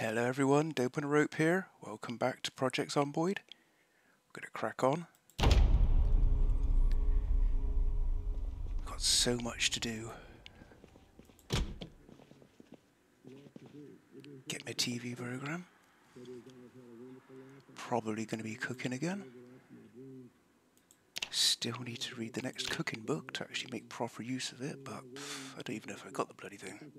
Hello everyone, Dope and Rope here. Welcome back to Project Zomboid. We're gonna crack on. Got so much to do. Get my TV program. Probably gonna be cooking again. Still need to read the next cooking book to actually make proper use of it, but pff, I don't even know if I got the bloody thing.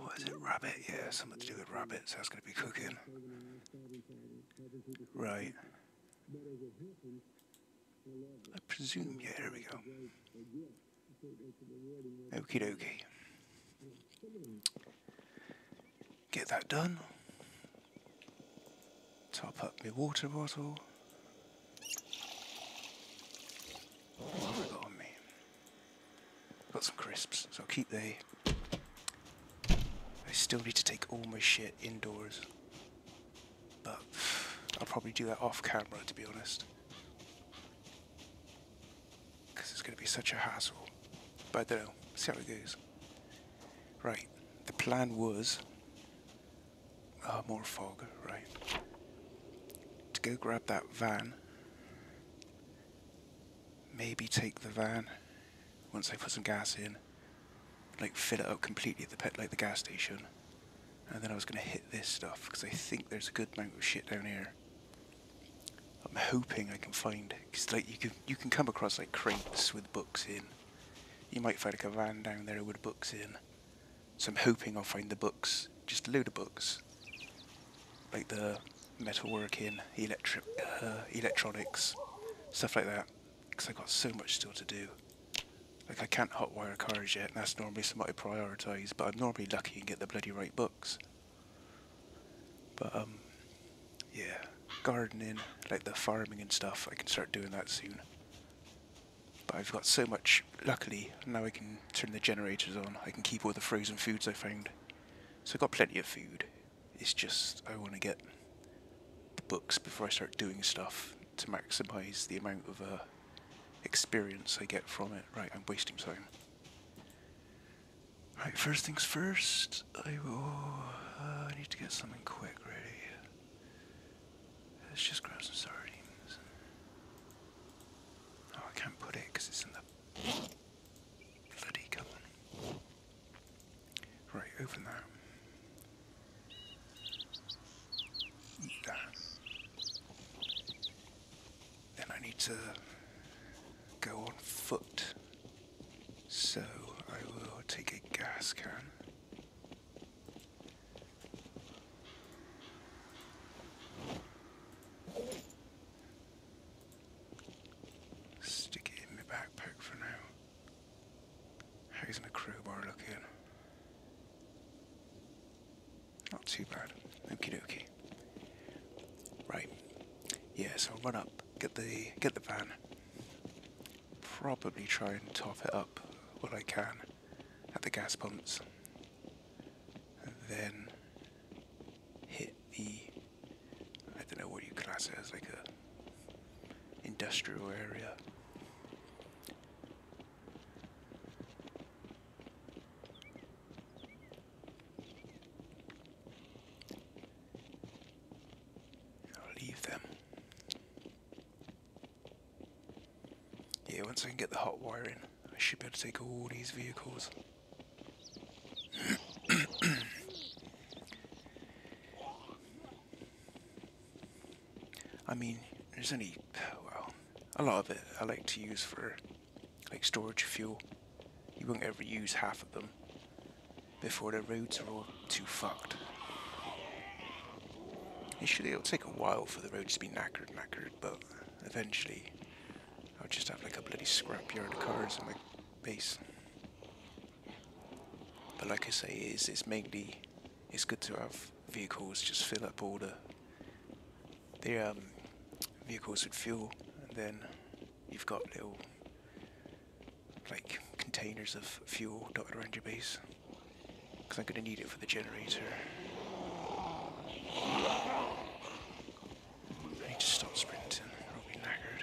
What is it? Rabbit? Yeah, something to do with rabbits. That's going to be cooking. Right. I presume. Yeah, there we go. Okie dokie. Get that done. Top up my water bottle. What have I got on me? Got some crisps, so I'll keep they. I still need to take all my shit indoors. But I'll probably do that off camera to be honest. Because it's going to be such a hassle. But I don't know. See how it goes. Right. The plan was. Ah, more fog, right. To go grab that van. Maybe take the van once I put some gas in like fill it up completely at the pet like the gas station. And then I was going to hit this stuff because I think there's a good amount of shit down here. I'm hoping I can find because like you can you can come across like crates with books in. You might find like a van down there with books in. So I'm hoping I'll find the books just a load of books. Like the metalworking electric uh, electronics stuff like that because I've got so much still to do like I can't hotwire cars yet, and that's normally something I prioritise, but I'm normally lucky and get the bloody right books. But um, yeah, gardening, like the farming and stuff, I can start doing that soon. But I've got so much, luckily, now I can turn the generators on, I can keep all the frozen foods I found. So I've got plenty of food. It's just, I want to get the books before I start doing stuff to maximise the amount of uh, experience I get from it. Right, I'm wasting time. Right, first things first, I will. Uh, I need to get something quick ready. Let's just grab some. Oh, I can't put it because it's in the bloody oven. Right, open that. Eat that. Then I need to go on foot. So I will take a gas can. Stick it in my backpack for now. How's my crowbar looking? Not too bad. Okie dokie. Right. Yeah, so I'll run up, get the get the van probably try and top it up what I can at the gas pumps. And then hit the I don't know what you class it as like a industrial area. I'll leave them. Yeah, once I can get the hot wiring, I should be able take all these vehicles. I mean, there's only, well, a lot of it I like to use for, like, storage fuel. You won't ever use half of them before the roads are all too fucked. Usually it'll take a while for the roads to be knackered, knackered, but eventually I'll just have like a bloody scrapyard of cars in my base. But like I say, it's, it's mainly, it's good to have vehicles just fill up all the, the um, vehicles with fuel, and then you've got little, like, containers of fuel dotted around your base. Because I'm going to need it for the generator. I need to stop sprinting, I'll be knackered.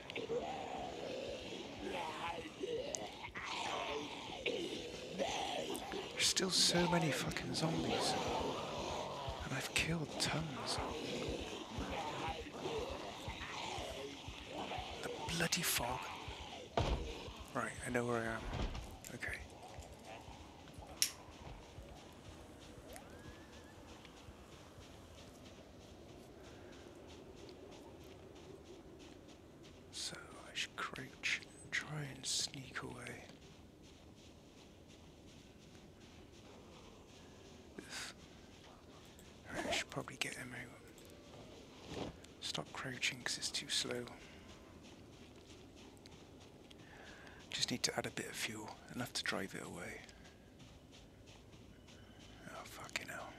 There's still so many fucking zombies. And I've killed tons. The bloody fog. Right, I know where I am. Okay. So I should crouch, try and sneak away. Alright, I should probably get him out. Stop crouching because it's too slow. Just need to add a bit of fuel, drive it away. Oh, fucking hell.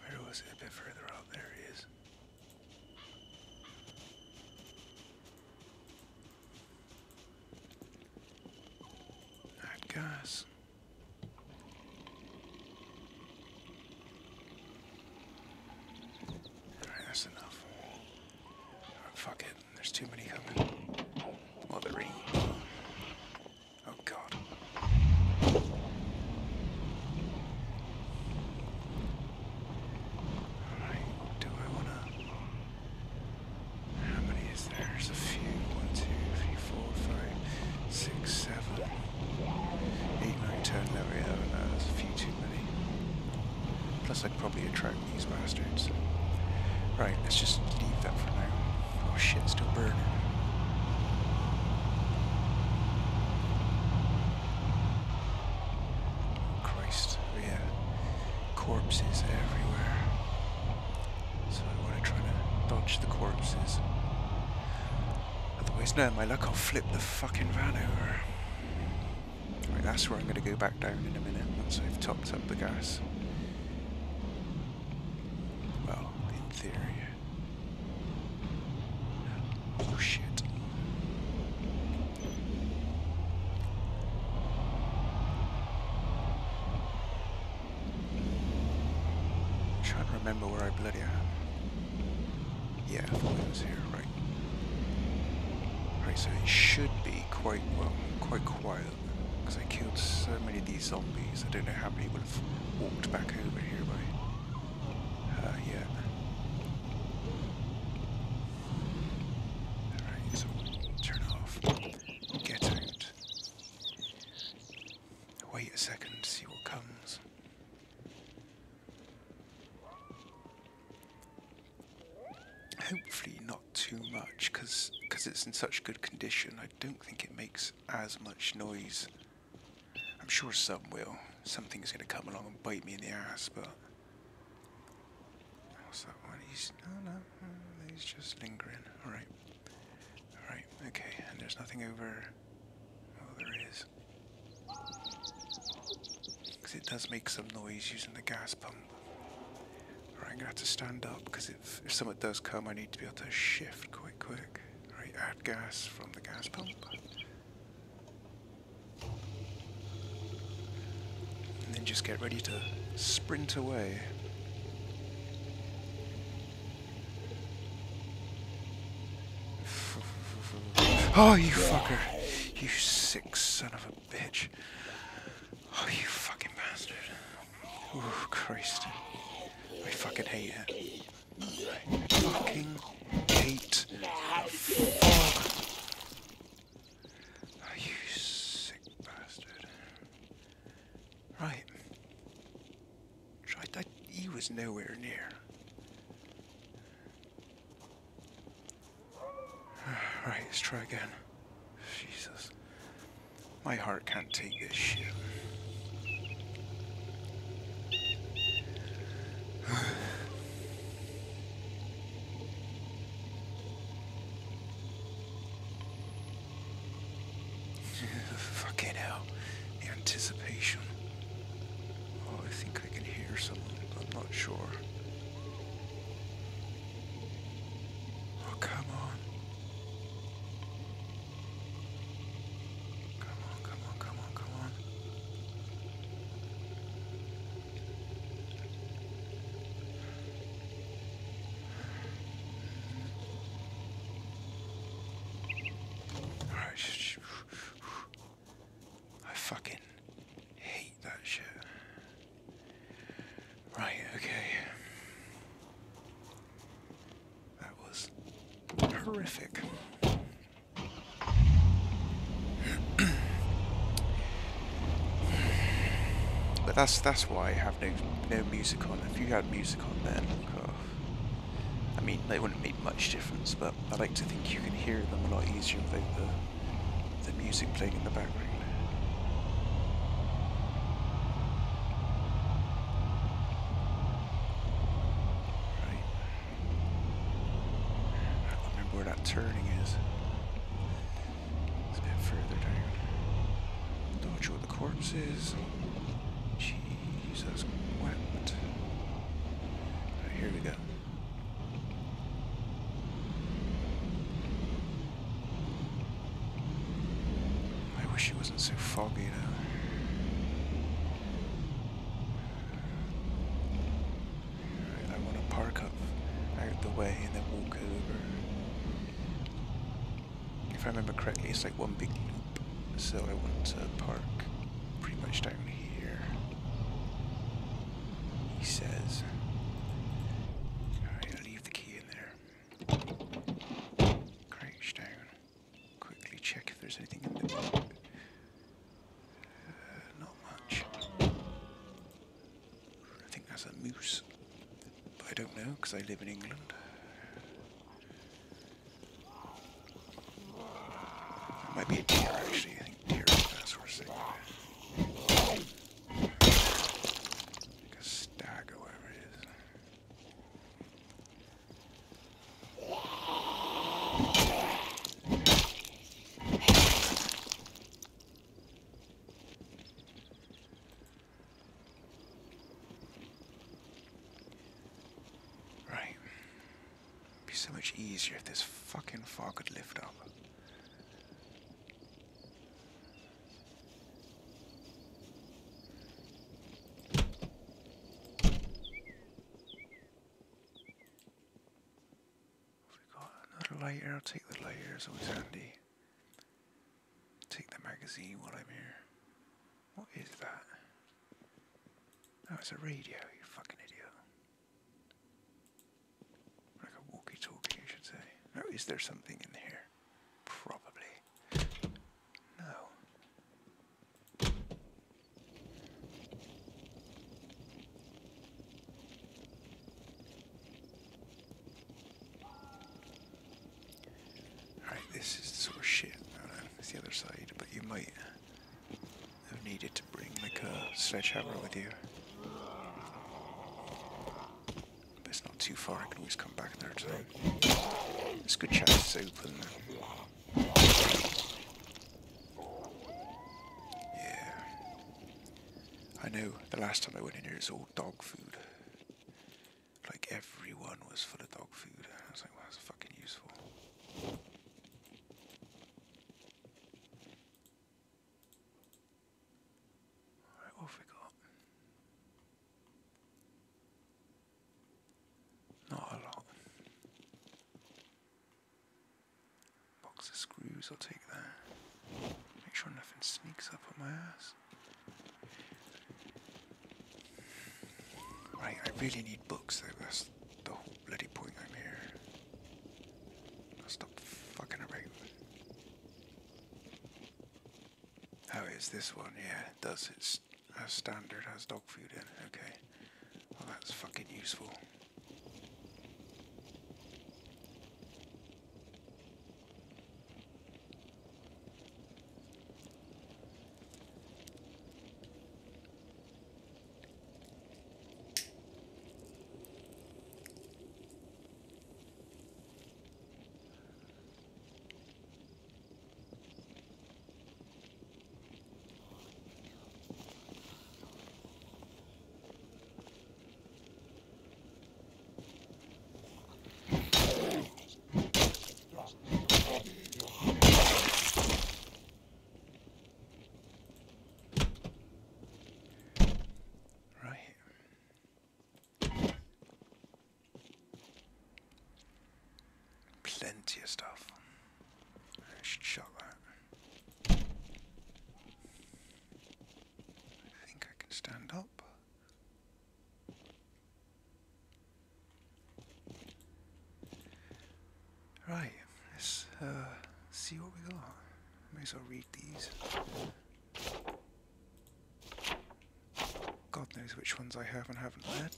Where was it? A bit further up. There. Alright, that's enough. Fuck it. There's too many coming. Well, there ain't. Oh god. Alright, do I wanna... How many is there? There's a few. One, two, three, four, five, six, seven, eight, nine, ten. There we go. No, there's a few too many. Plus I'd probably attract these bastards. Right, let's just leave that for now. Oh shit, it's still burning. Christ, oh yeah. Corpses everywhere. So I want to try to dodge the corpses. Otherwise, no, my luck, I'll flip the fucking van over. Right, that's where I'm going to go back down in a minute once I've topped up the gas. Well, in theory. Oh shit. trying to remember where I bloody am. Yeah, I thought it was here, right. Right, so it should be quite, well, quite quiet. Because I killed so many of these zombies, I don't know how many would have walked back over here by, uh, yeah. Alright, so turn it off. Get out. Wait a second, see what comes. Hopefully not too much, because it's in such good condition, I don't think it makes as much noise. Will. Something's going to come along and bite me in the ass, but... What's that one? He's... No, no, he's just lingering. Alright. Alright, okay, and there's nothing over... Oh, there is. Because it does make some noise using the gas pump. Alright, I'm gonna have to stand up because if, if something does come, I need to be able to shift quite quick. Alright, add gas from the gas pump. Just get ready to sprint away. Oh, you fucker! You sick son of a bitch. Oh, you fucking bastard. Oh, Christ. I fucking hate it. I fucking hate the fog. Oh, you sick bastard. Right. Tried that. He was nowhere near. Right, let's try again. Jesus. My heart can't take this shit. Fucking hell. The anticipation. Oh, I think I can hear someone, but I'm not sure. Oh, come on. Come on, come on, come on, come on. fucking hate that shit. Right, okay. That was horrific. but that's that's why I have no no music on. If you had music on then, oh, I mean, they wouldn't make much difference. But I like to think you can hear them a lot easier without the the music playing in the background. Right. I don't remember where that turning is. It's a bit further down. Dodge all the corpses. Jesus wept. Right, here we go. I wish it wasn't so foggy now. Right, I want to park up out the way and then walk over. If I remember correctly, it's like one big loop. So I want to park pretty much down here. He says. Alright, I'll leave the key in there. Crouch down. Quickly check if there's anything in the book. Uh, not much. I think that's a moose. But I don't in England. It might be a deer actually. I think deer is that sort of thing. Like a stag or whatever it is. Right. Be so much easier if this fucking fog could lift up. We got another lighter? I'll take the lighter, it's always handy. Take the magazine while I'm here. What is that? Oh, it's a radio, you fucking idiot. Like a walkie talkie, I should Oh, is there something in here? Probably. No. Alright, this is the sort of shit. No, no, it's the other side, but you might have needed to bring like a sledgehammer with you. But it's not too far, I can always come back there too. It's a good chance it's open though. Yeah. I know the last time I went in here it was all dog food. Like everyone was full of dog food. I was like, well, that's fucking useful. Alright, what have we got? Not a lot. Box of screws, I'll take that. Make sure nothing sneaks up on my ass. Right, I really need books that's the whole bloody point I'm here. Stop fucking around. Oh, it's this one, yeah, it does. It's as standard, has dog food in. It, okay. Well, that's fucking useful. plenty of stuff. I should shut that. I think I can stand up. Right, let's uh, see what we got. May as well read these. God knows which ones I have and haven't read.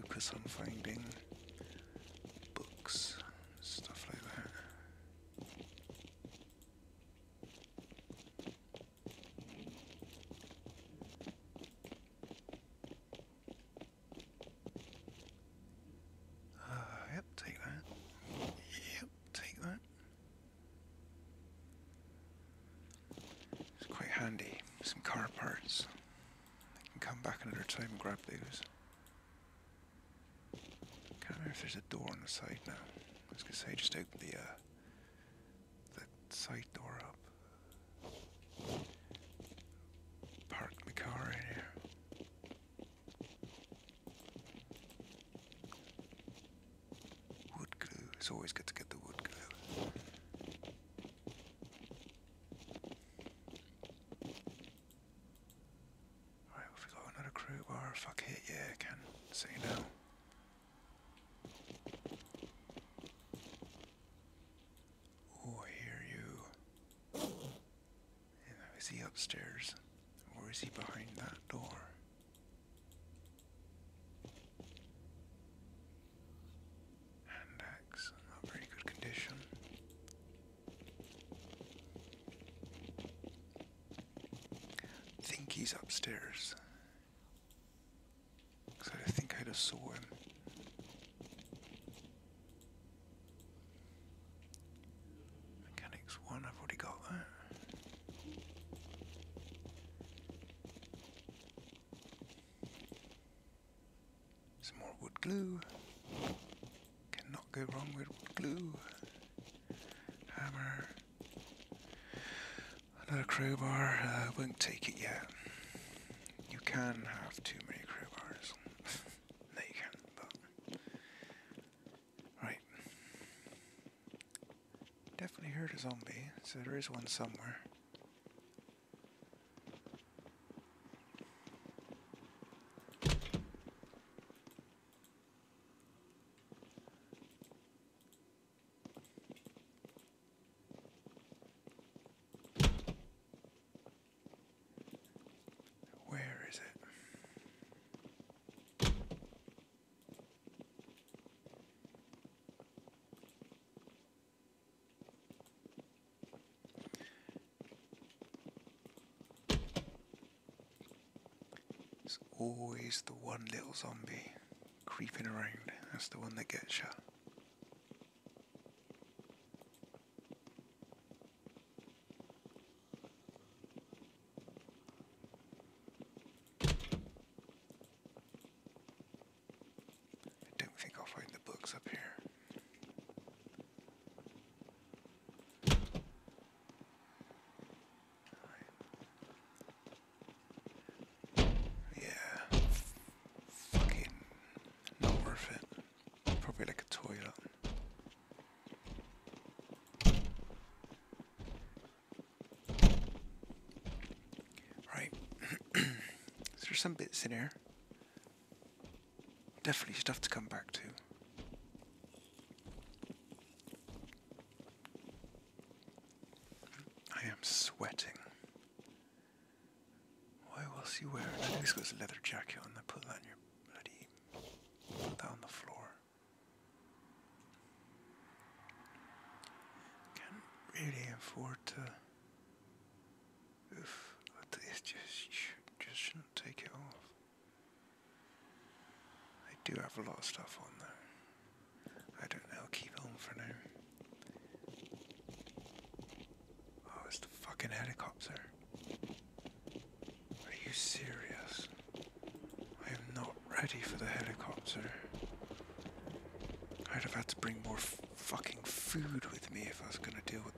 focus on finding if there's a door on the side now. I was gonna say, just open the, uh, the side door downstairs? Or is he behind that door? Not very good condition. Think he's upstairs. Cause I think I had a Some more wood glue. Cannot go wrong with wood glue. Hammer. Another crowbar. I uh, won't take it yet. You can have too many crowbars. no, you can, but. Right. Definitely heard a zombie, so there is one somewhere. Always the one little zombie creeping around. That's the one that gets shot. in here. Definitely stuff to come back to. bring more fucking food with me if I was gonna deal with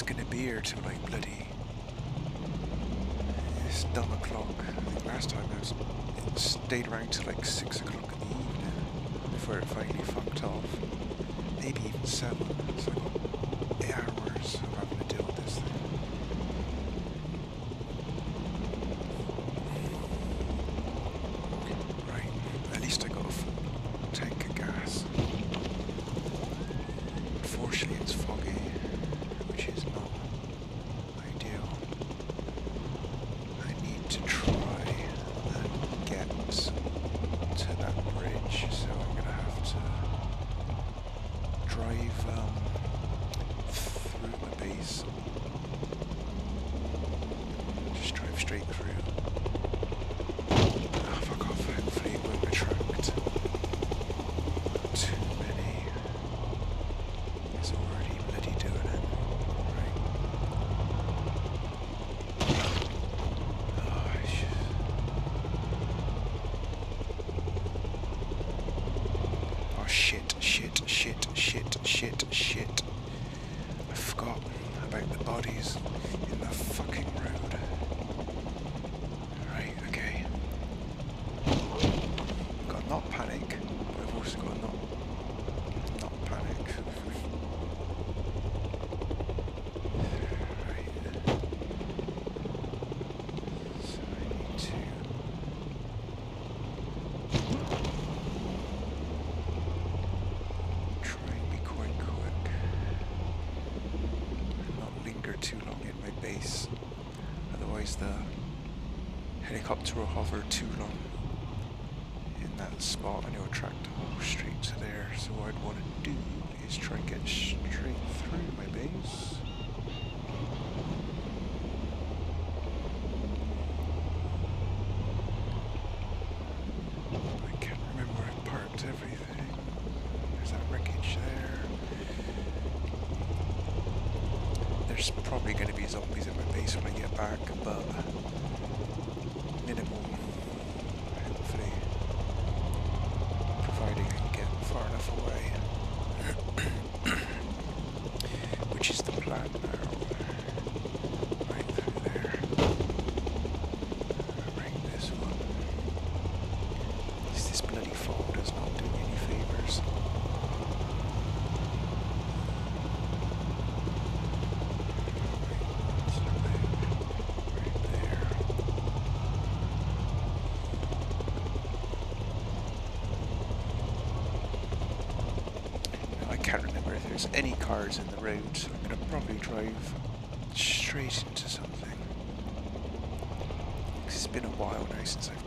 it's gonna be here till like bloody. It's dumb o'clock. I think last time I was, it stayed around till like six will hover too long in that spot and it'll attract the whole street to there. So what I'd want to do is try and get straight through my base. There's probably going to be zombies in my base when I get back. cars in the road, so I'm going to probably drive straight into something. It's been a while now since I've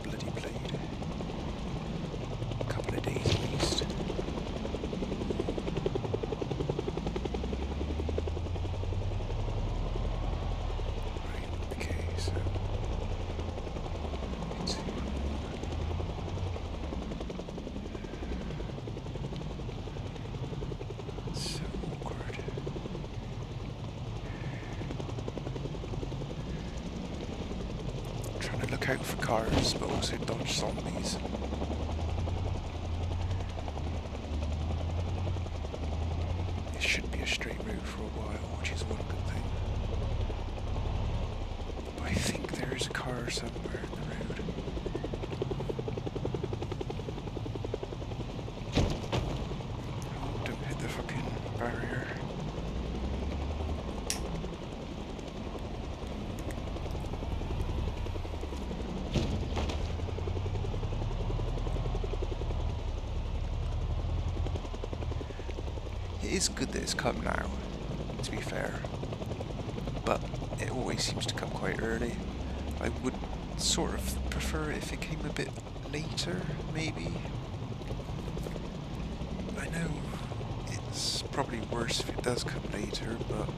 look out for cars, but also dodge zombies. Come now, to be fair. But it always seems to come quite early. I would sort of prefer if it came a bit later, maybe. I know it's probably worse if it does come later, but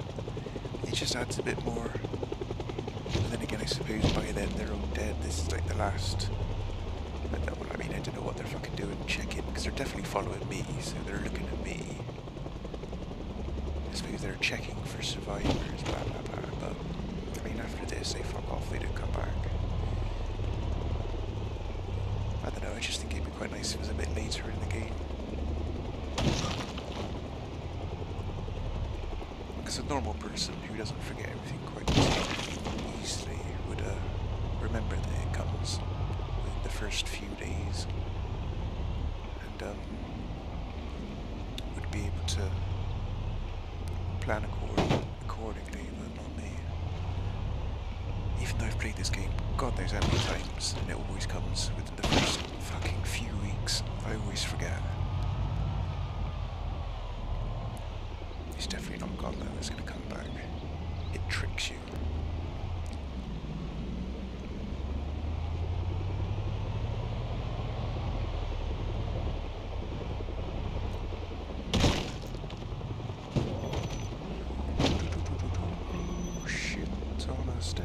it just adds a bit more. But then again, I suppose by then they're all dead. This is like the last. I, don't, I mean, I don't know what they're fucking doing, checking, because they're definitely following me, so they're looking at me. I suppose they're checking for survivors, blah blah blah, but I mean, after this, they fuck off, they don't come back. I don't know, I just think it'd be quite nice if it was a bit later in the game. A normal person who doesn't forget everything quite easily would uh, remember that it comes within the first few days and um, would be able to plan accord accordingly, but not me. Even though I've played this game God knows how many times, and it always comes within the first fucking few weeks. I always forget. Definitely not gone though, it's gonna come back. It tricks you. Shit on a stick.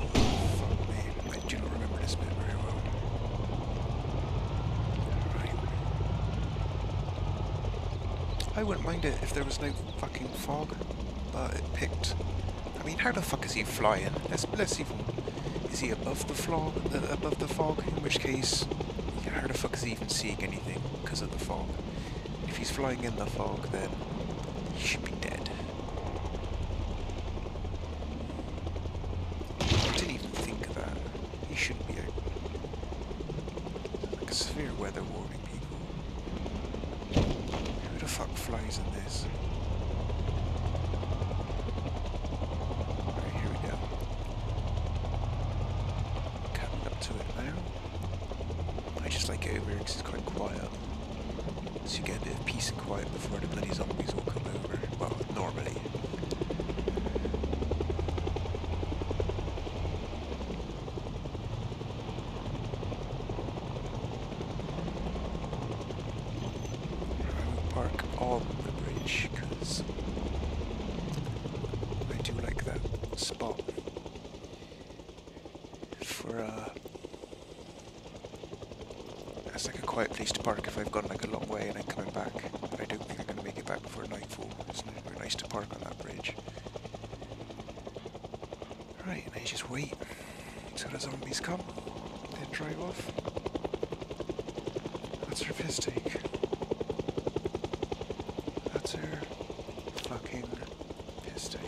Oh, fuck me. I do not remember this bit very well. Right. I wouldn't mind it if there was no fucking fog, but it picked. I mean, how the fuck is he flying? Let's let's even. Is he above the fog? Uh, above the fog? In which case, how the fuck is he even seeing anything because of the fog? If he's flying in the fog, then he should be dead. I didn't even think of that. He shouldn't be out. Like a severe weather warning, people. Who the fuck flies in this? Right, here we go. Coming up to it now. I just like it over here because it's quite quiet. So you get a bit of peace and quiet before the bloody zombies all come over. Well, normally. I will park on the bridge because I do like that spot for uh it's like a quiet place to park if I've gone like a long way and I'm coming back. But I don't think I'm gonna make it back before nightfall. It's n- very nice to park on that bridge. Right, and I just wait until the zombies come, then drive off. That's her piss take. That's her fucking piss take.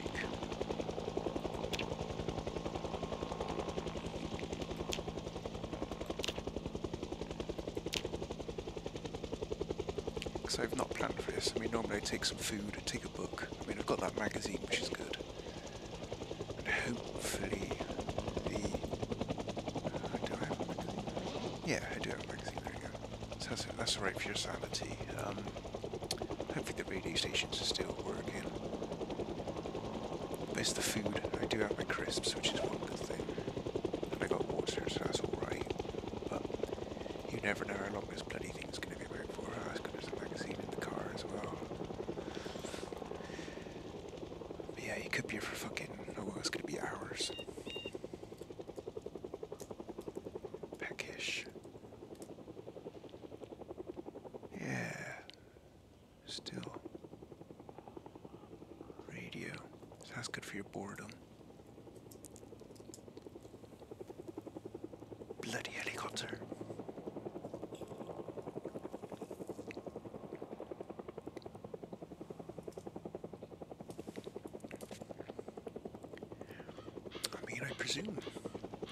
Because I've not planned for this. I mean, normally I take some food, I take a book. I mean, I've got that magazine, which is good. And hopefully the... Uh, do I have a magazine? Yeah, I do have a magazine, there you go. So that's, that's alright for your sanity. Um, hopefully the radio stations are still working. It's the food. I do have my crisps, which is one good thing. And I got water, so that's alright. But you never know how long this bloody thing's going to be about for. Oh, that's good. There's a magazine in the car as well. But yeah, you could be here for fucking. Oh, it's going to be hours. Peckish. Yeah. Still. Radio. So that's good for your boredom. Bloody helicopter. I mean, I presume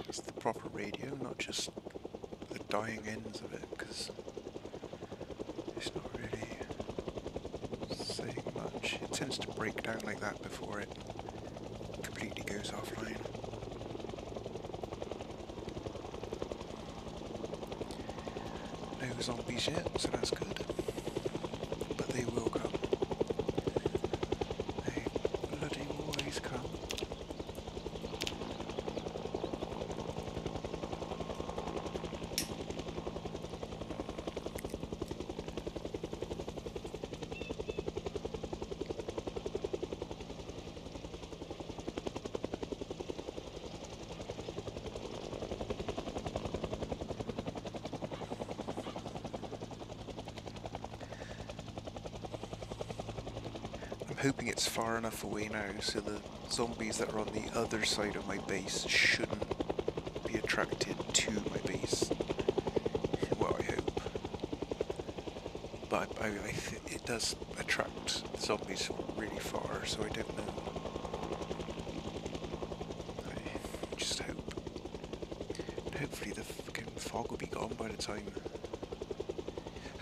it's the proper radio, not just the dying ends of it, because it's not really saying tends to break down like that before it completely goes offline. No zombies yet, so that's good. Hoping it's far enough away now so the zombies that are on the other side of my base shouldn't be attracted to my base. Well, I hope. But I, I, it does attract zombies really far, so I don't know. I just hope. Hopefully the fucking fog will be gone by the time.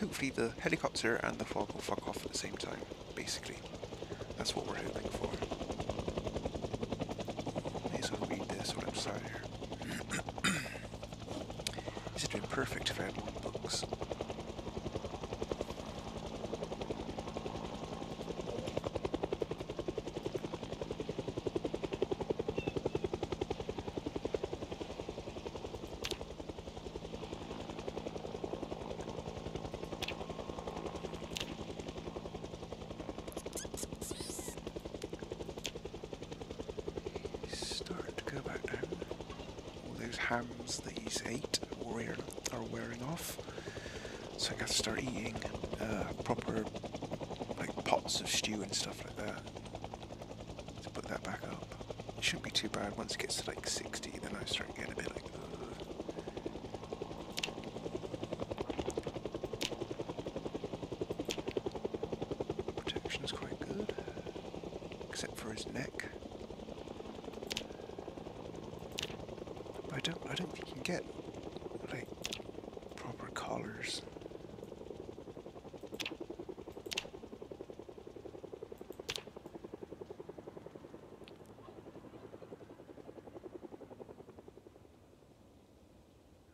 Hopefully the helicopter and the fog will fuck off at the same time, basically. That's what we're hoping for. May as well read this when I'm here. this is doing perfect if I had more books. Starting to go back down. All ate are wearing, are wearing off. So I got to start eating uh, proper like pots of stew and stuff like that. To put that back up. It shouldn't be too bad once it gets to like 60 then I start getting a bit like "Ugh." Protection is quite good. Except for his neck. I don't I don't think you can get like proper collars.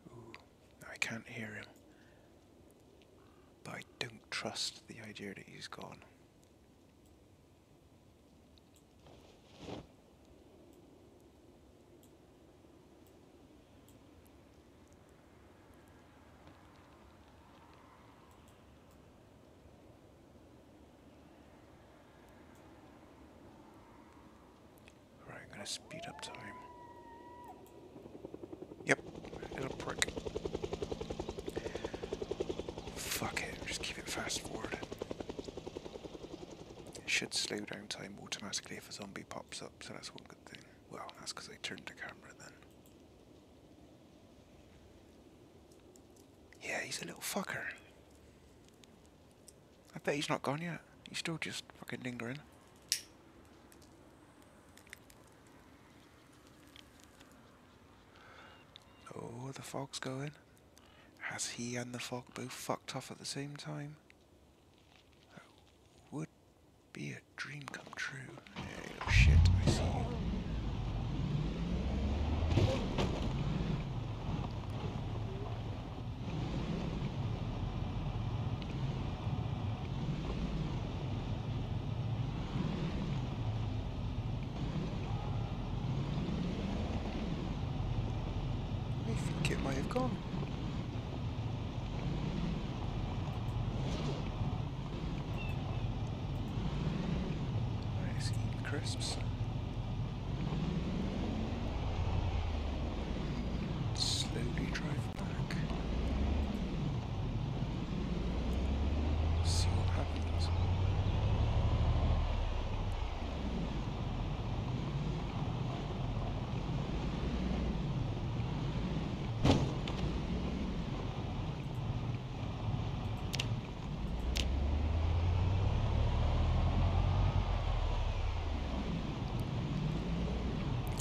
Ooh, I can't hear him. But I don't trust the idea that he's gone. Right, gonna speed up time. Yep, it'll prick. Fuck it, just keep it fast forward. It should slow down time automatically if a zombie pops up, so that's one good thing. Well, that's because I turned the camera then. Yeah, he's a little fucker. I bet he's not gone yet. He's still just fucking lingering. Oh, the fog's going. Has he and the fog both fucked off at the same time? Be a dream come true. Oh shit, I see you. I think it might have gone. Nice eating crisps. Slowly drive back. See what happens.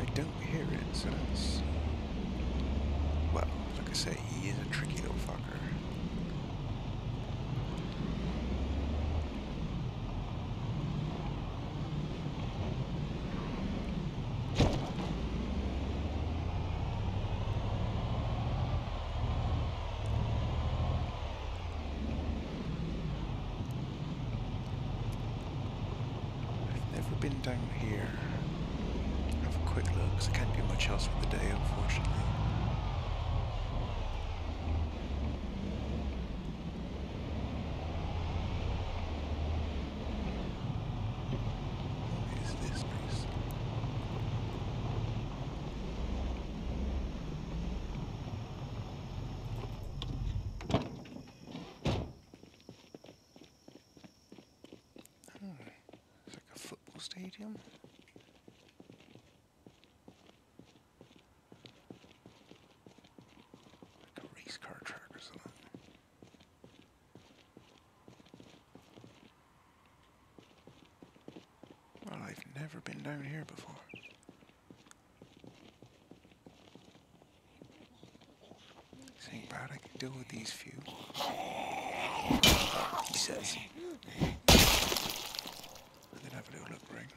I don't hear it, so that's. Well, like I say, he is a tricky little fucker. I've never been down here. Have a quick look, 'cause I can't do much else with the day, unfortunately. What is this place? Hmm. It's like a Like a race car track or something. Well, I've never been down here before. This ain't I can deal with these few. He says. And then have a little look round.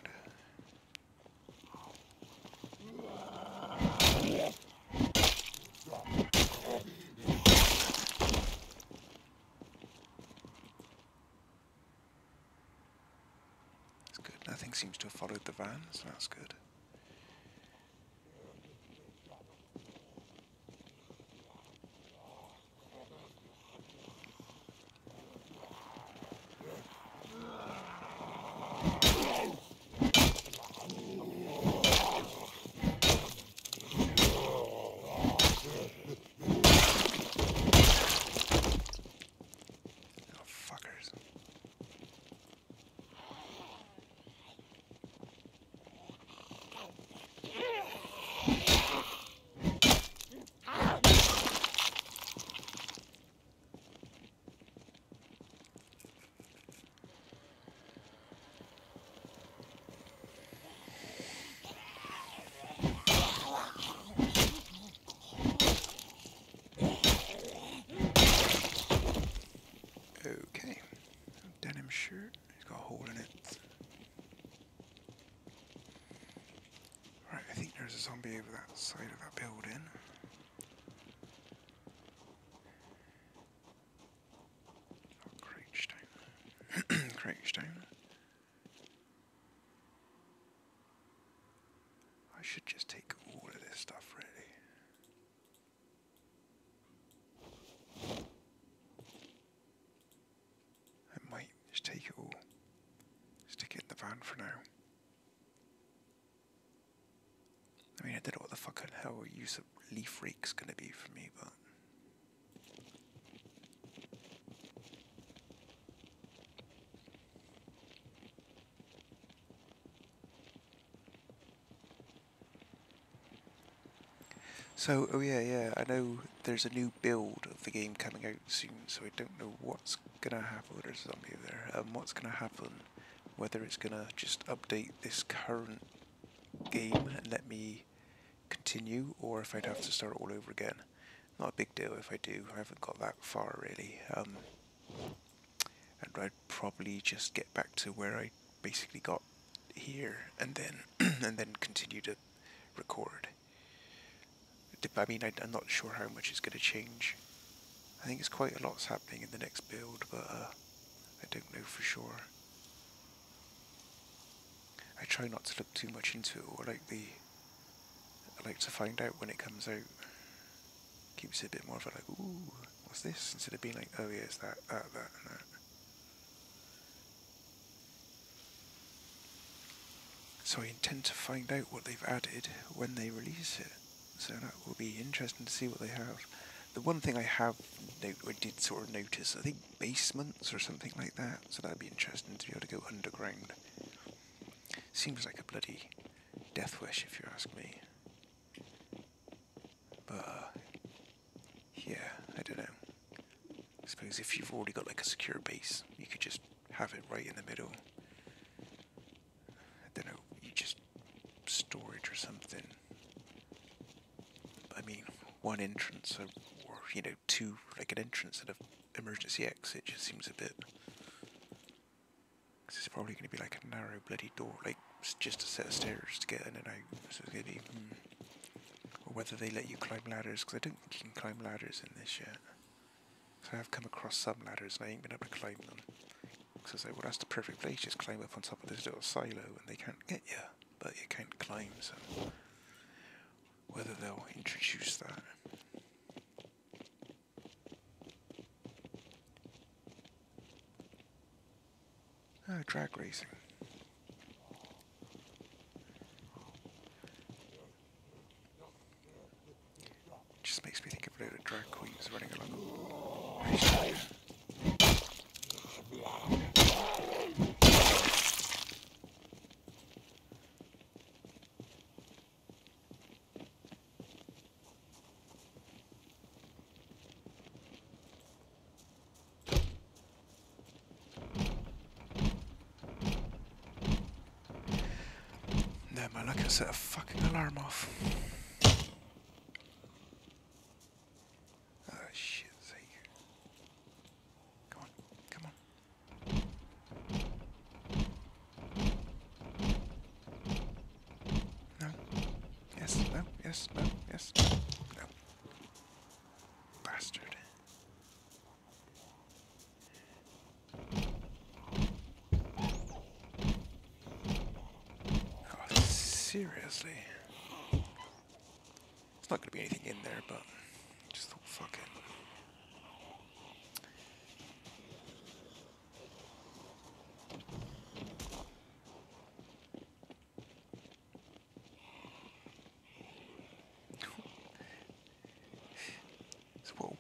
That's good. Nothing seems to have followed the van, so that's good. Oh, fuckers. Okay. Denim shirt. He's got a hole in it. Right, I think there's a zombie over that side of that building. Oh, Crouchdown. Crouchdown. I should just take all of this stuff, really. I might just take it all. Stick it in the van for now. I mean, I don't know what the fucking hell use of leaf rake's gonna be for me, but. So, oh yeah, yeah, I know there's a new build of the game coming out soon, so I don't know what's gonna happen. There's a zombie there. Um, what's gonna happen? Whether it's gonna just update this current game and let me continue, or if I'd have to start all over again. Not a big deal if I do. I haven't got that far really. Um, and I'd probably just get back to where I basically got here, and then and then continue to record. I mean, I, I'm not sure how much is going to change. I think it's quite a lot's happening in the next build, but uh, I don't know for sure. I try not to look too much into it, or like the. Like to find out when it comes out. Keeps it a bit more of a like, ooh, what's this? Instead of being like, oh yeah, it's that, that, that, and that. So I intend to find out what they've added when they release it. So that will be interesting to see what they have. The one thing I have note, I did sort of notice, I think basements or something like that. So that'd be interesting to be able to go underground. Seems like a bloody death wish, if you ask me. But uh, yeah, I don't know. I suppose if you've already got like a secure base, you could just have it right in the middle. I don't know, you just storage or something. I mean, one entrance or, or you know, two like an entrance and an emergency exit just seems a bit. Cause it's probably going to be like a narrow bloody door, like just a set of stairs to get in and out. So it's going to be, hmm. Whether they let you climb ladders, because I don't think you can climb ladders in this yet. So I have come across some ladders and I ain't been able to climb them. Because I well, that's the perfect place. Just climb up on top of this little silo and they can't get you, but you can't climb. So whether they'll introduce that. Oh, drag racing. Damn, I like I set a fucking alarm off.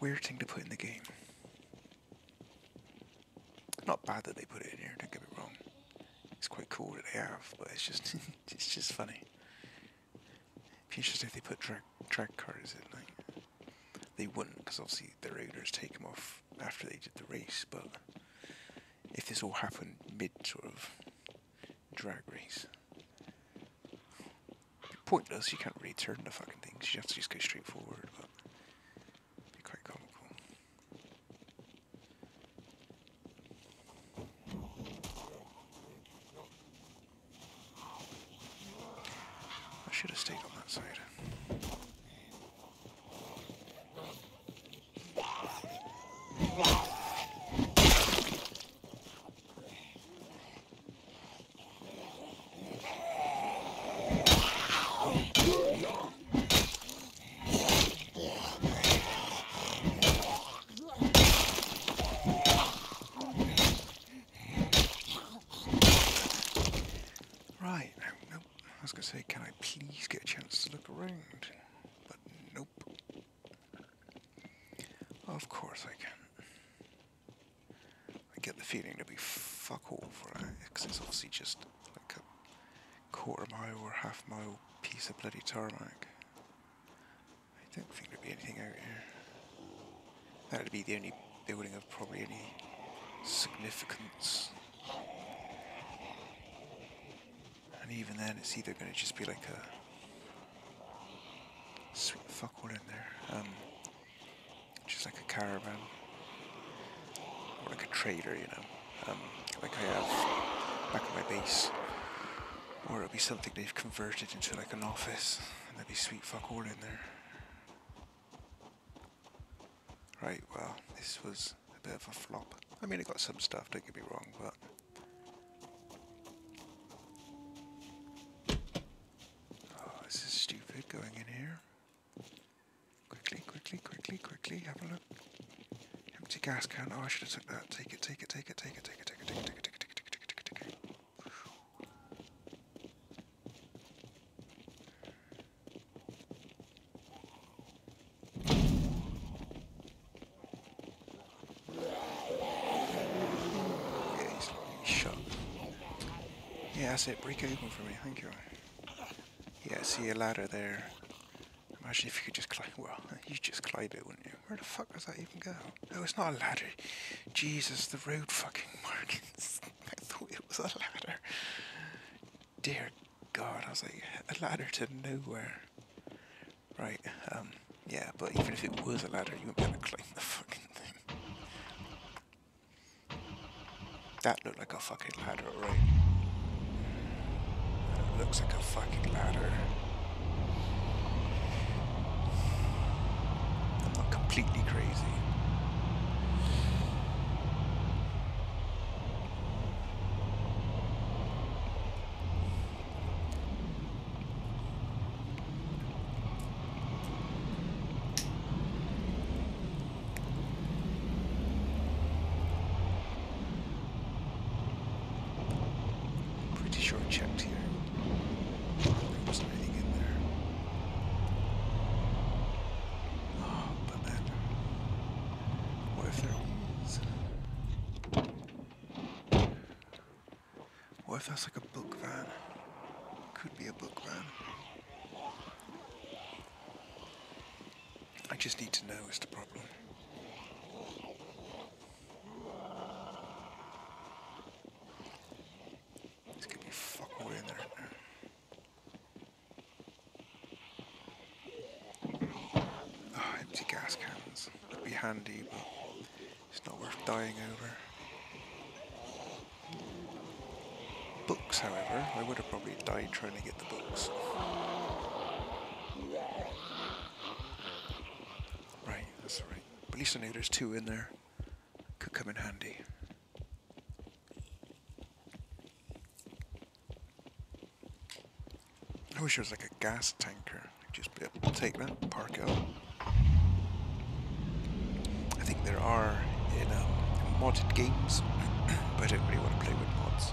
Weird thing to put in the game. Not bad that they put it in here, don't get me wrong. It's quite cool that they have, but it's just it's just funny. Be interesting if they put track, drag cars in. Like they wouldn't, because obviously the owners take them off after they did the race. But if this all happened mid sort of drag race, pointless. You can't really turn the fucking things. You have to just go straight forward. But be quite comical. I should have stayed on that side. Right, no, nope. I was going to say, can Please get a chance to look around? But nope. Of course I can. I get the feeling there'll be fuck all for it, because it's obviously just like a quarter mile or half mile piece of bloody tarmac. I don't think there'd be anything out here. That'd be the only building of probably any significance. And even then, it's either going to just be like a sweet fuck all in there, um, just like a caravan or like a trailer, you know, um, like I have back at my base, or it'll be something they've converted into like an office, and there'll be sweet fuck all in there. Right, well, this was a bit of a flop. I mean, it got some stuff, don't get me wrong, but Oh, this is stupid going in here. Quickly, quickly, quickly, quickly, have a look. Empty gas can. Oh, I should have took that. Take it, take it, take it, take it, take it, take it, take it, take it, take it, take it, take it, take it. Yeah, he's, shut. Yeah, that's it. Break open for me. Thank you. Yeah, see a ladder there. Imagine if you could just climb. Well, you'd just climb it, wouldn't you? Where the fuck does that even go? No, it's not a ladder. Jesus, the road fucking markings. I thought it was a ladder. Dear God, I was like, a ladder to nowhere. Right, um, yeah, but even if it was a ladder, you wouldn't be able to climb the fucking thing. That looked like a fucking ladder, right? That looks like a fucking ladder. I'm not completely crazy. just need to know is the problem. It's gonna be fuck all in there. Oh, empty gas cans. Would be handy, but it's not worth dying over. Books, however, I would have probably died trying to get the books. There's two in there. Could come in handy. I wish it was like a gas tanker. Just be able to take that, park up. I think there are in um, modded games, but I don't really want to play with mods.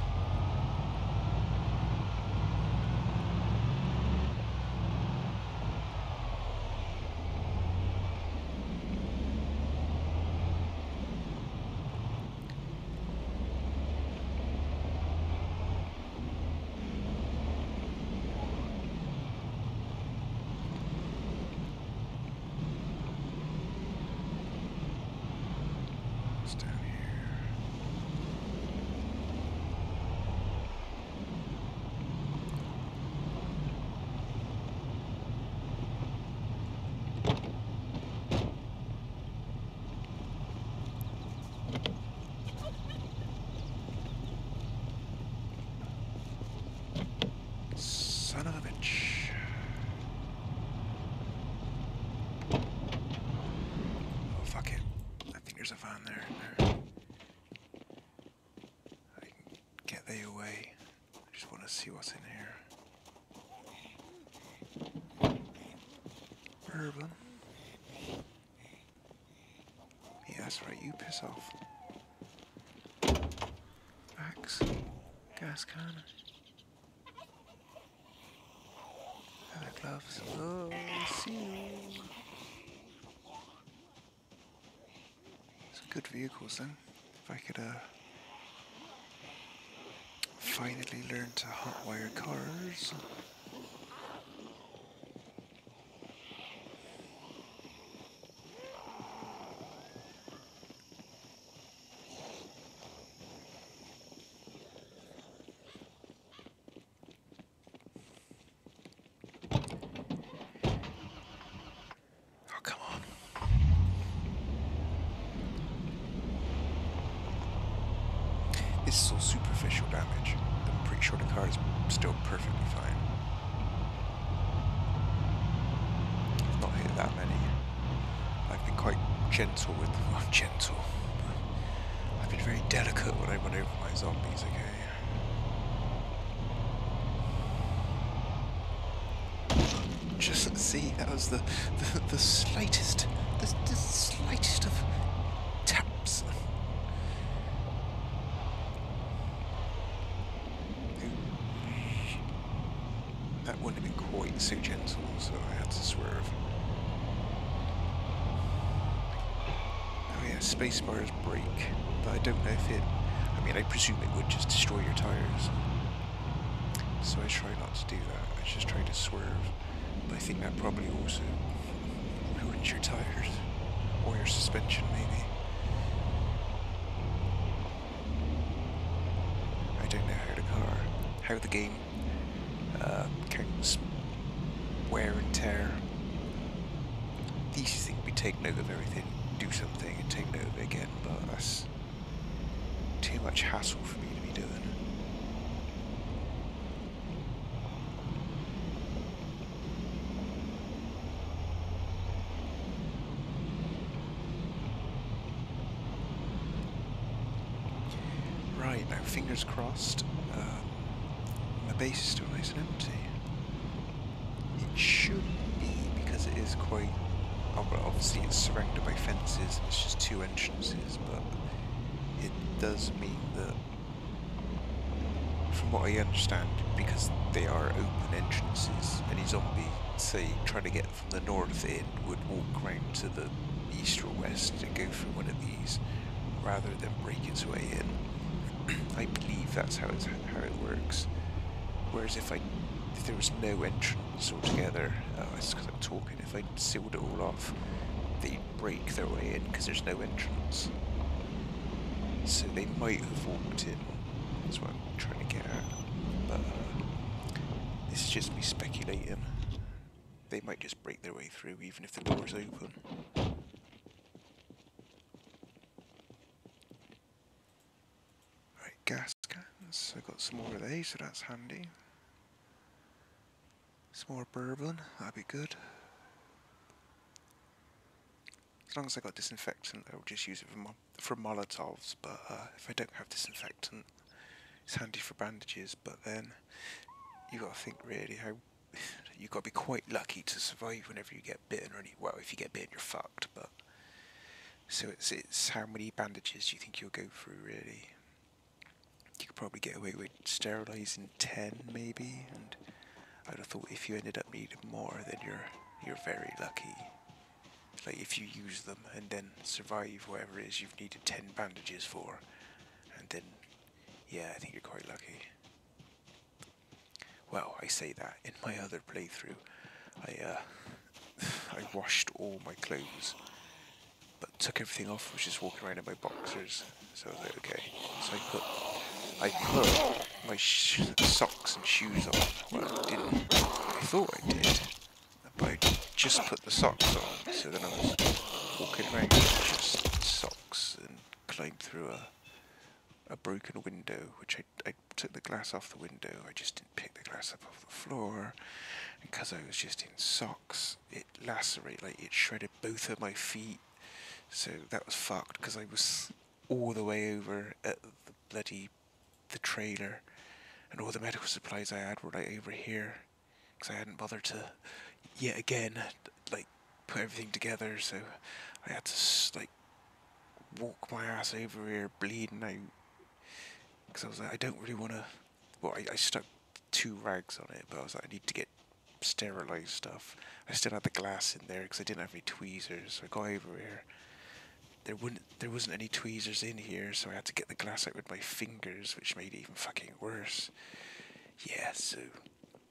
What's down here? Son of a bitch. Oh, fuck it. I think there's a van there. there. I can get they away. I just want to see what's in here. Bourbon. Yeah, that's right. You piss off. Axe. Gas can. Leather gloves. Oh, see you. Some good vehicles then. If I could uh finally learned to hotwire cars. Oh, come on. This is all superficial damage. I'm pretty sure the car is still perfectly fine. I've not hit that many. I've been quite gentle with them. Well, gentle. I've been very delicate when I run over my zombies, okay? Just see, that was the, the, the slightest, the, the slightest of taps. That wouldn't have been quite so gentle, so I had to swerve. Oh yeah, spacebar is brake, but I don't know if it... I mean, I presume it would just destroy your tires. So I try not to do that, I just try to swerve. But I think that probably also ruins your tires, or your suspension maybe. I don't know how the car, how the game uh, counts wear and tear. These easiest thing would take note of everything, do something, and take note of it again, but that's too much hassle for me to be doing. Right, now fingers crossed. Um, my base is still nice and empty. It should be because it is quite. Obviously, it's surrounded by fences. and It's just two entrances, but it does mean that, from what I understand, because they are open entrances, any zombie, say, trying to get from the north in, would walk round to the east or west and go through one of these, rather than break its way in. I believe that's how it's, how it works. Whereas if I if there was no entrance altogether, uh, it's because I'm talking. If I sealed it all off, they'd break their way in because there's no entrance. So they might have walked in. That's what I'm trying to get at. But uh, this is just me speculating. they might just break their way through even if the door's open. Right, gas cans. I got some more of these, so that's handy. Some more bourbon, that'd be good. As long as I got disinfectant, I'll just use it for, mo for Molotovs, but uh, if I don't have disinfectant, it's handy for bandages, but then you gotta think really how you gotta be quite lucky to survive whenever you get bitten or any well if you get bitten you're fucked but so it's it's how many bandages do you think you'll go through really? You could probably get away with sterilizing 10 maybe and I'd have thought if you ended up needing more then you're you're very lucky like if you use them and then survive whatever it is you've needed 10 bandages for and then yeah I think you're quite lucky well, I say that. In my other playthrough, I uh, I washed all my clothes, but took everything off. Was just walking around in my boxers. So I was like, okay. So I put I put my socks and shoes on. Well, I didn't. I thought I did, but I just put the socks on. So then I was walking around just socks and climbed through a a broken window, which I, I took the glass off the window. I just didn't pick the glass up off the floor. Because I was just in socks, it lacerated, like it shredded both of my feet. So that was fucked because I was all the way over at the bloody the trailer, and all the medical supplies I had were like over here because I hadn't bothered to yet again like put everything together. So I had to like walk my ass over here, bleeding out because I was like, I don't really want to. Well, I, I stuck two rags on it, but I was like, I need to get sterilized stuff. I still had the glass in there because I didn't have any tweezers. So I got over here. There wouldn't, there wasn't any tweezers in here, so I had to get the glass out with my fingers, which made it even fucking worse. Yeah, so,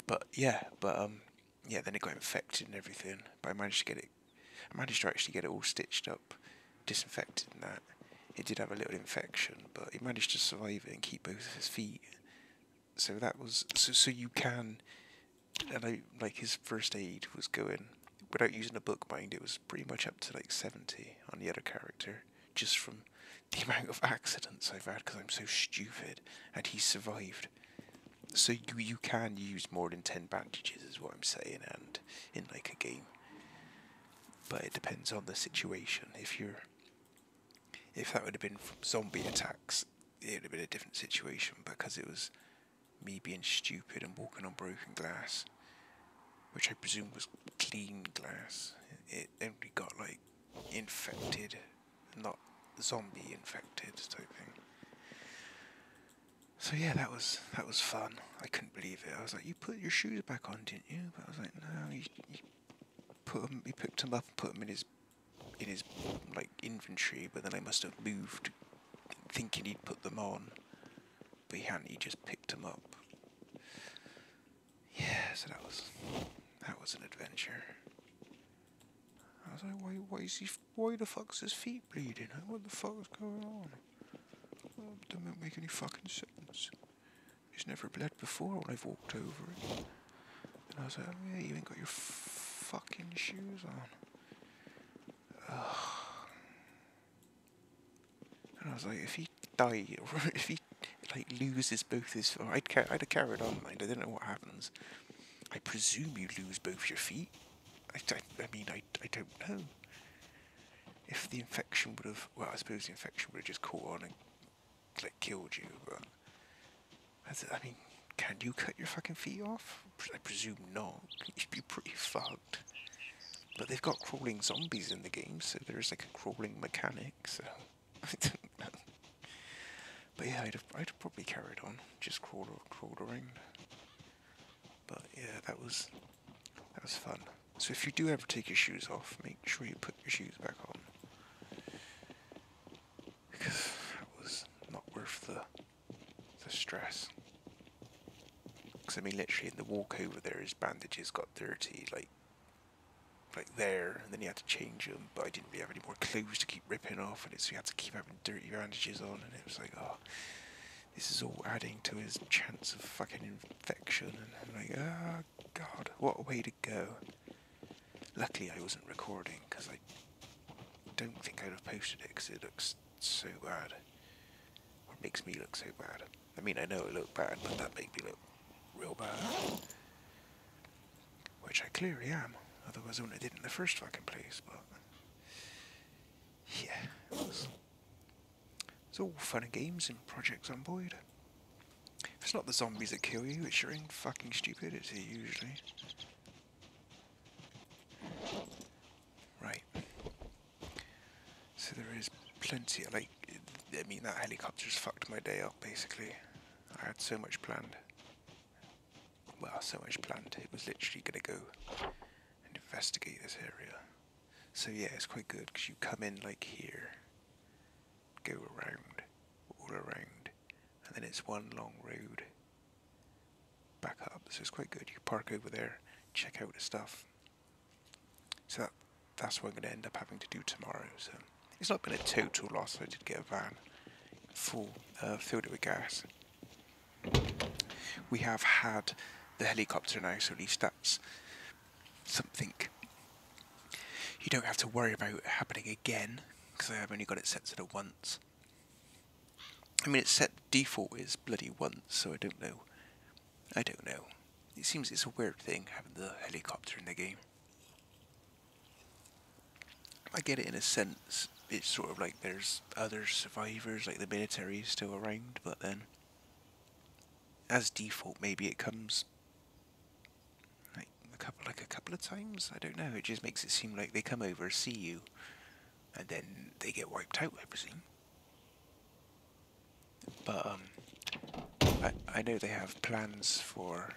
but yeah, but um, yeah, then it got infected and everything. But I managed to get it. I managed to actually get it all stitched up, disinfected and that. It did have a little infection, but he managed to survive it and keep both of his feet. So that was so. So you can, and I like his first aid was going without using a book mind. It was pretty much up to like seventy on the other character, just from the amount of accidents I've had because I'm so stupid, and he survived. So you you can use more than ten bandages, is what I'm saying, and in like a game. But it depends on the situation. If you're if that would have been from zombie attacks, it would have been a different situation because it was me being stupid and walking on broken glass, which I presume was clean glass. It only got like infected, not zombie infected type thing. So yeah, that was that was fun. I couldn't believe it. I was like, "You put your shoes back on, didn't you?" But I was like, "No, you, you put them. He picked them up and put them in his in his like inventory, but then I must have moved, thinking he'd put them on, but he hadn't. He just picked them up. Yeah, so that was that was an adventure. I was like, why, why is he, why the fuck's his feet bleeding? What the fuck is going on? Well, doesn't make any fucking sense. He's never bled before when I've walked over it. And I was like, oh yeah, you ain't got your fucking shoes on. And I was like, if he died, or if he like loses both his, I'd ca I'd have carried on. Mind, I didn't know what happens. I presume you lose both your feet. I, I, I mean, I, I don't know. If the infection would have, well, I suppose the infection would have just caught on and like killed you, but I mean, can you cut your fucking feet off? I presume not. You'd be pretty fucked. But they've got crawling zombies in the game, so there's like a crawling mechanic, so I don't know. But yeah, I'd have, I'd have probably carried on, just crawled, crawled around. But yeah, that was that was fun. So if you do ever take your shoes off, make sure you put your shoes back on. Because that was not worth the the stress. Because I mean, literally, in the walk over there, his bandages got dirty, like like there, and then he had to change them, but I didn't really have any more clothes to keep ripping off, and so he had to keep having dirty bandages on, and it was like, oh, this is all adding to his chance of fucking infection, and I'm like, oh god, what a way to go. Luckily, I wasn't recording because I don't think I'd have posted it because it looks so bad. Or makes me look so bad. I mean, I know it looked bad, but that made me look real bad. Which I clearly am. Otherwise, I wouldn't have did it in the first fucking place, but. Yeah, it was. It's all fun and games and projects Project Zomboid. If it's not the zombies that kill you, it's your own fucking stupidity, usually. Right. So there is plenty, like, I mean, that helicopter's fucked my day up, basically. I had so much planned. Well, so much planned. It was literally going to go and investigate this area. So yeah, it's quite good because you come in like here, go around, all around, and then it's one long road back up. So it's quite good. You park over there, check out the stuff. So that, that's what I'm going to end up having to do tomorrow. So it's not been a total loss. I did get a van full, uh, filled it with gas. We have had the helicopter now, so at least that's something you don't have to worry about happening again because I've only got it set to the once. I mean, it's set default is bloody once, so I don't know. I don't know. It seems it's a weird thing having the helicopter in the game. I get it in a sense. It's sort of like there's other survivors, like the military still around, but then as default, maybe it comes like a couple, like a couple of times. I don't know. It just makes it seem like they come over, see you, and then they get wiped out. I presume. But um, I I know they have plans for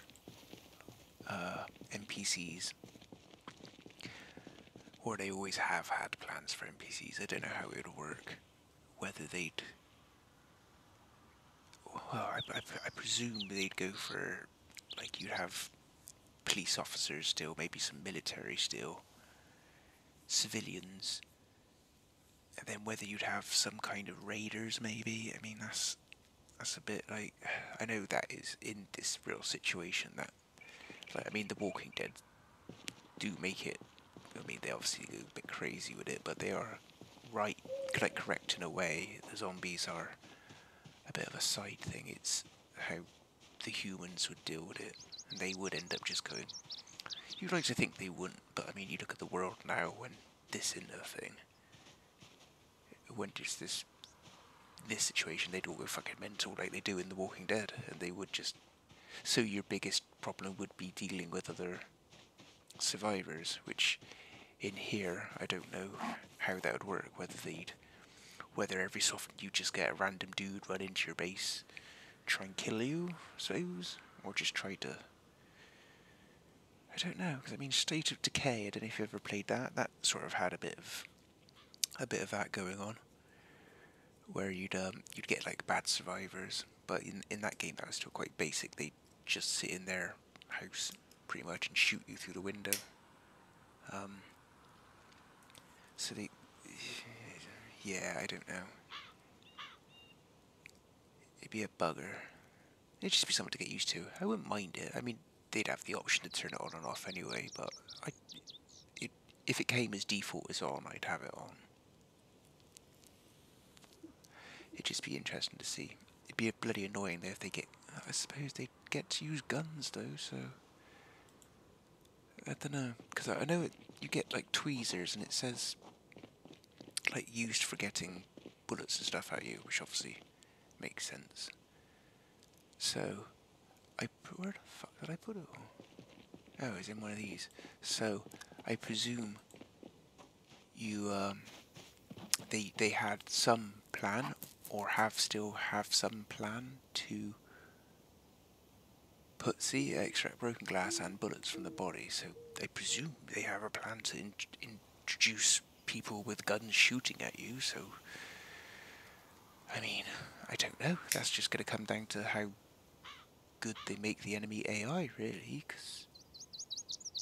uh, NPCs or they always have had plans for NPCs. I don't know how it would work. Whether they'd. Well, I, I, I presume they'd go for. Like, you'd have police officers still, maybe some military still, civilians. And then whether you'd have some kind of raiders, maybe. I mean, that's. That's a bit like. I know that is in this real situation that. Like, I mean, The Walking Dead do make it I mean, they obviously go a bit crazy with it, but they are right, like correct in a way. The zombies are bit of a side thing. It's how the humans would deal with it, and they would end up just going. You'd like to think they wouldn't, but I mean, you look at the world now when this isn't a thing. When just this this situation, they'd all go fucking mental like they do in The Walking Dead, and they would just. So your biggest problem would be dealing with other survivors, which in here, I don't know how that would work. Whether they'd, whether every so often you just get a random dude run into your base, try and kill you, I suppose, or just try to. I don't know because I mean, State of Decay. I don't know if you ever played that. That sort of had a bit of, a bit of that going on, where you'd um you'd get like bad survivors, but in in that game that was still quite basic. They just sit in their house pretty much and shoot you through the window. Um, so they, yeah, I don't know. It'd be a bugger. It'd just be something to get used to. I wouldn't mind it. I mean, they'd have the option to turn it on and off anyway, but I, it, if it came as default as on, I'd have it on. It'd just be interesting to see. It'd be a bloody annoying though if they get. I suppose they'd get to use guns though, so. I don't know, because I know it, you get like tweezers and it says like used for getting bullets and stuff at you, which obviously makes sense. So, I where the fuck did I put it? Oh, it's in one of these. So, I presume you um, they they had some plan or have still have some plan to put see extract broken glass and bullets from the body. So I presume they have a plan to in introduce people with guns shooting at you, so. I mean, I don't know. That's just going to come down to how good they make the enemy AI, really, because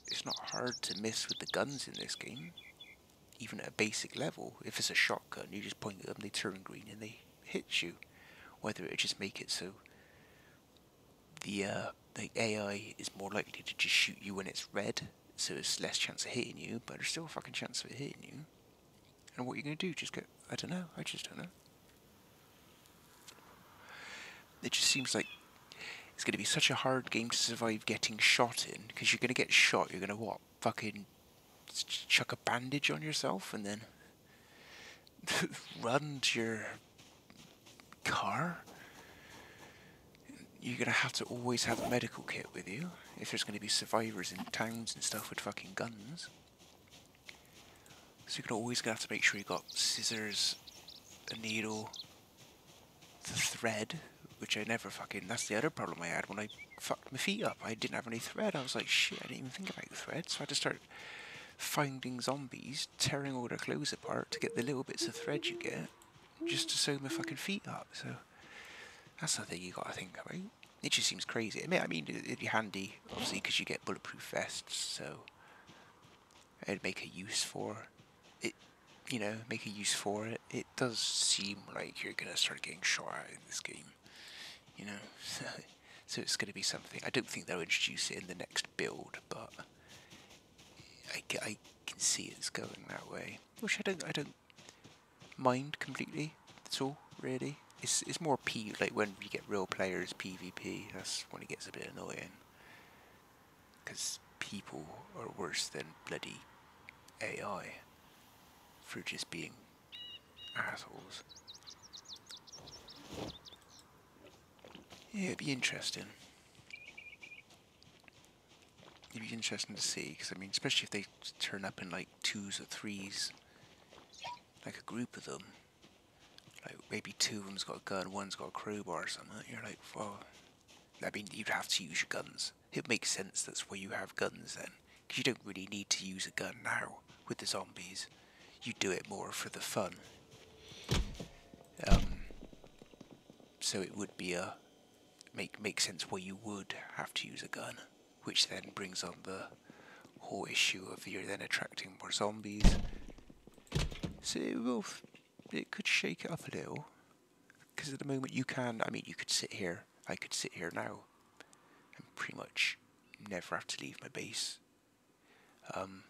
it's not hard to miss with the guns in this game, even at a basic level. If it's a shotgun, you just point at them, they turn green, and they hit you. Whether it just make it so the uh, the AI is more likely to just shoot you when it's red so it's less chance of hitting you, but there's still a fucking chance of it hitting you. And what are you going to do? Just go, I don't know, I just don't know. It just seems like it's going to be such a hard game to survive getting shot in, because you're going to get shot, you're going to what? Fucking chuck a bandage on yourself and then run to your car? You're going to have to always have a medical kit with you if there's going to be survivors in towns and stuff with fucking guns. So you're always gonna have to make sure you got scissors, a needle, the thread, which I never fucking. That's the other problem I had when I fucked my feet up. I didn't have any thread. I was like, shit, I didn't even think about thread. So I had to start finding zombies, tearing all their clothes apart to get the little bits of thread you get, just to sew my fucking feet up. So that's the thing you gotta think about. It just seems crazy. I mean, I mean, it'd be handy, obviously, because you get bulletproof vests, so it'd make a use for it. You know, make a use for it. It does seem like you're gonna start getting shot at in this game. You know, so, so it's gonna be something. I don't think they'll introduce it in the next build, but I, I can see it's going that way. Which I don't, I don't mind completely. That's all, really it's it's more P like when you get real players PvP. That's when it gets a bit annoying. Because people are worse than bloody AI for just being assholes. Yeah, it'd be interesting. It'd be interesting to see, because I mean, especially if they turn up in like twos or threes, like a group of them like maybe two of them's got a gun, one's got a crowbar or something. You're like, well, I mean, you'd have to use your guns. It makes sense that's where you have guns then, because you don't really need to use a gun now with the zombies. You do it more for the fun. Um, so it would be a make make sense why you would have to use a gun, which then brings on the whole issue of you're then attracting more zombies. So it will it could shake it up a little. Because at the moment you can, I mean, you could sit here. I could sit here now and pretty much never have to leave my base. Um,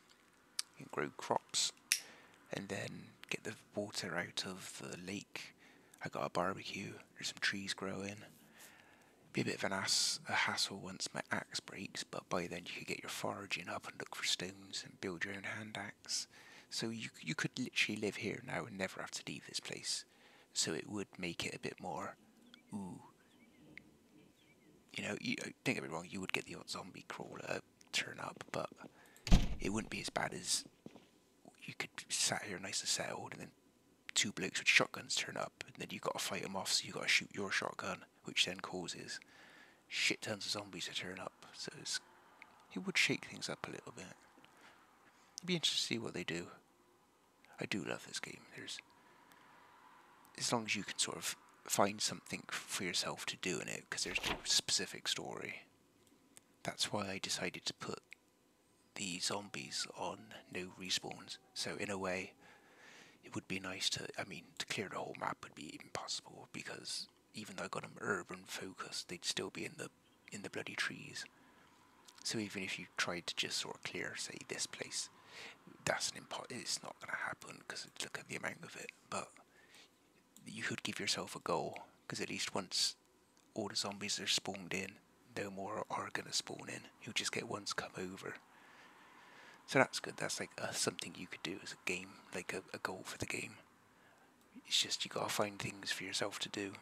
grow crops and then get the water out of the lake. I got a barbecue. There's some trees growing. Be a bit of an ass, a hassle once my axe breaks, but by then you could get your foraging up and look for stones and build your own hand axe. So you you could literally live here now and never have to leave this place. So it would make it a bit more, ooh. You know, you, don't get me wrong, you would get the odd zombie crawler turn up, but it wouldn't be as bad as you could sat here nice and settled, and then two blokes with shotguns turn up, and then you got to fight them off, so you got to shoot your shotgun, which then causes shit tons of zombies to turn up. So it would shake things up a little bit. It'd be interesting to see what they do. I do love this game. There's as long as you can sort of find something for yourself to do in it, because there's no specific story. That's why I decided to put the zombies on no respawns. So in a way, it would be nice to. I mean, to clear the whole map would be impossible because even though I got them urban focused, they'd still be in the in the bloody trees. So even if you tried to just sort of clear, say, this place, that's an impo- it's not going to happen because look at the amount of it. But you could give yourself a goal because at least once all the zombies are spawned in, no more are going to spawn in. You'll just get ones come over. So that's good. That's like uh, something you could do as a game, like a, a goal for the game. It's just you gotta find things for yourself to do,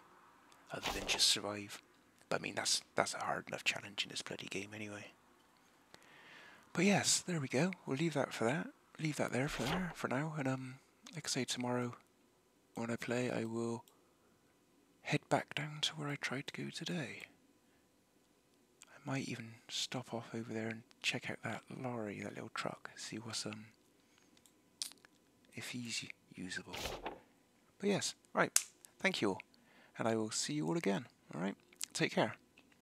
other than just survive. But I mean, that's that's a hard enough challenge in this bloody game anyway. But yes, there we go. We'll leave that for that. Leave that there for there for now. And um, like I say, tomorrow when I play, I will head back down to where I tried to go today. I might even stop off over there and check out that lorry, that little truck, see what's um if he's usable. But yes, right. Thank you all, and I will see you all again. All right. Take care.